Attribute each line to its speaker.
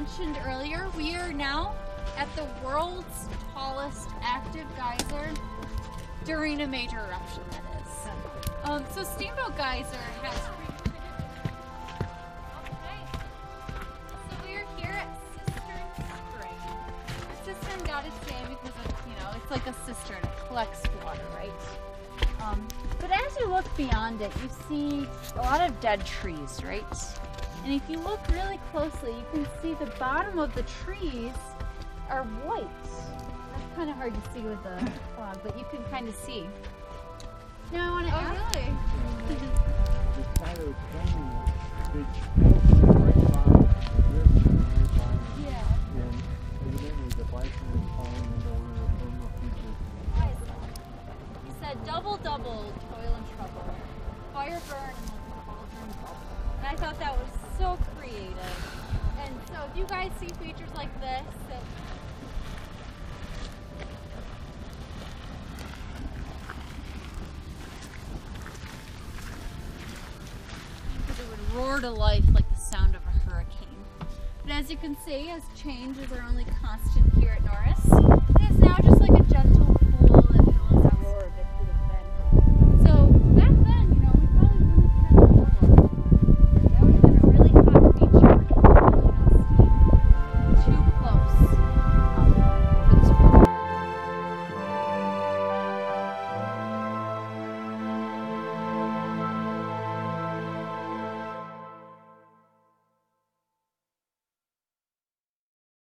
Speaker 1: mentioned earlier, we are now at the world's tallest active geyser during a major eruption, that is. Um, so Steamboat Geyser has So we are here at Cistern Spring. Cistern got its name because you know, it's like a cistern. It collects water, right? Um, but as you look beyond it, you see a lot of dead trees, right? And if you look really closely, you can see the bottom of the trees are white. That's kind of hard to see with the fog, but you can kind of see. Now I want to
Speaker 2: Oh,
Speaker 1: ask.
Speaker 2: really?
Speaker 3: This side of the canyon, it's mostly right by the river, right by it.
Speaker 1: Yeah.
Speaker 3: And evidently the bison is falling into one of the thermal features.
Speaker 1: He said double double toil and trouble. Fire burn and then cauldron bubble. And I thought that was so creative. And if you guys see features like this it would roar to life like the sound of a hurricane. But as you can see, as changes are only constant